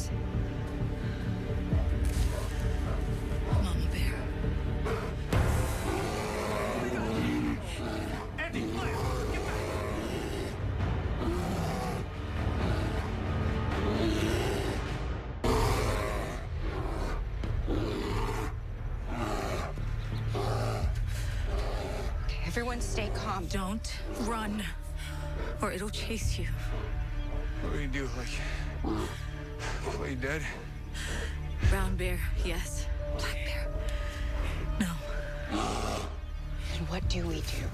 friends. Mama Bear. Everyone stay calm. Don't run, or it'll chase you. What are you do? Like play dead? Brown bear, yes. Black bear, no. And what do we do?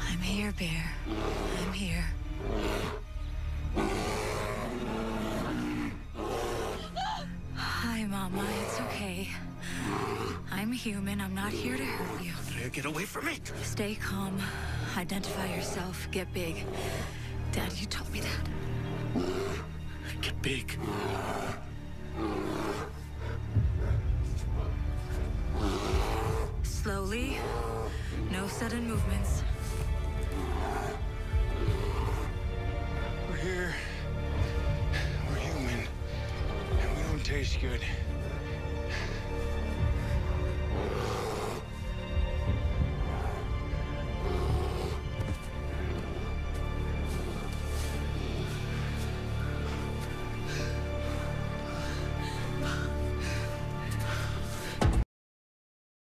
I'm here, bear. I'm here. Hi, Mama. It's okay. I'm human. I'm not here to hurt you. Andrea, get away from it. Stay calm. Identify yourself. Get big. Dad, you taught me that. Get big. Slowly. No sudden movements. We're here. We're human. And we don't taste good.